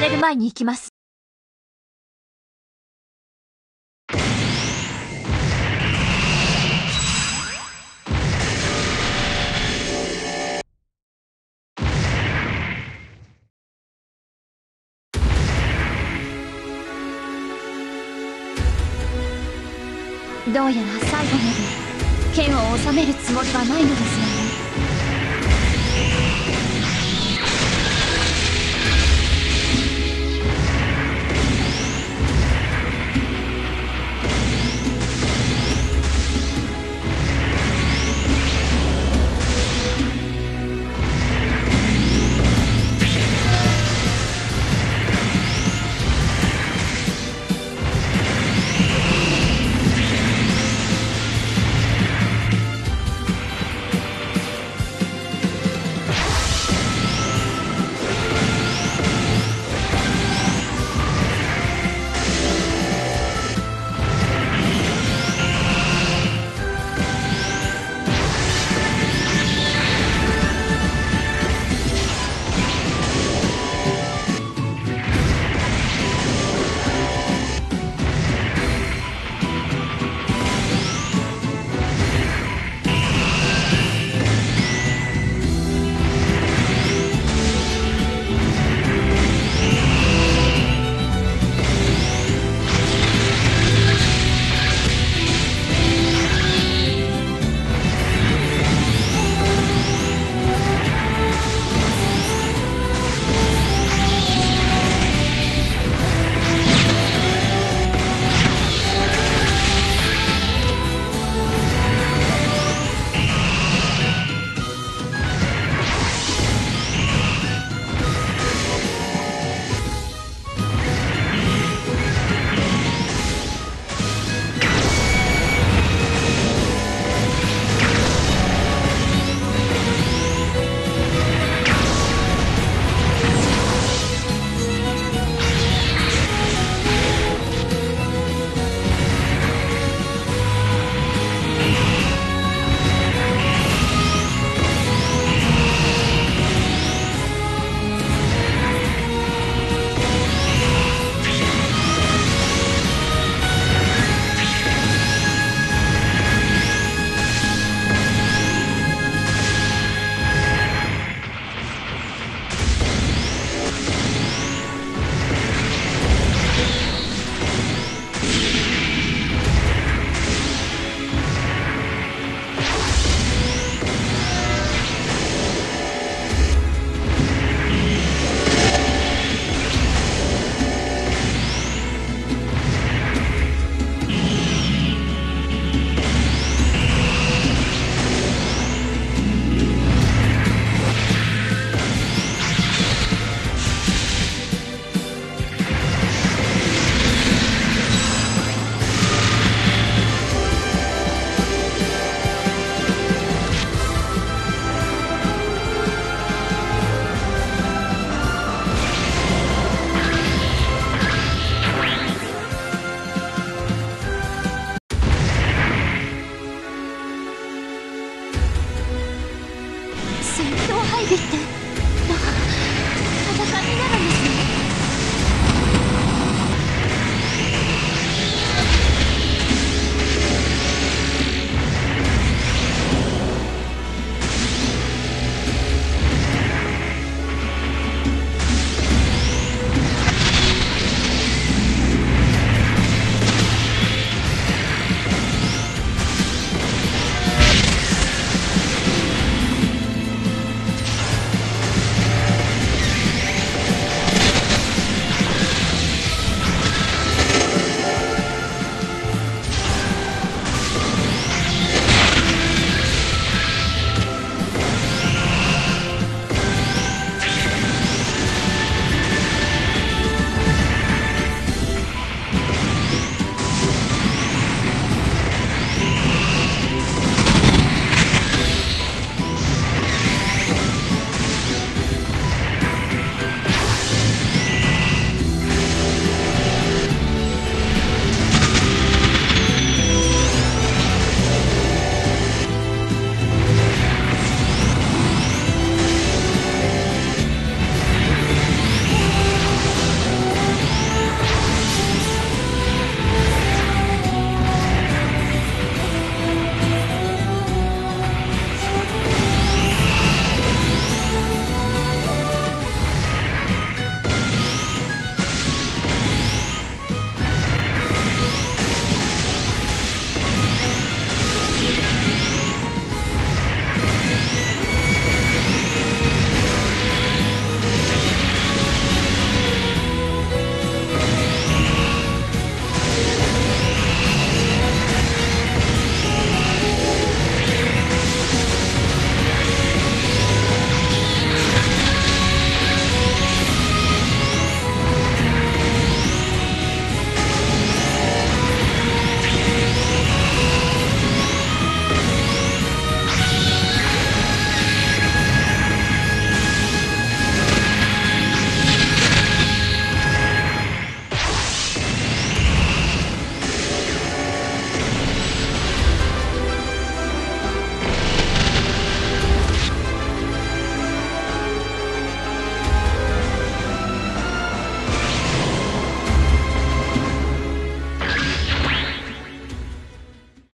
れる前に行きます。どうやら最後まで剣を収めるつもりはないのですよ戦闘配備って。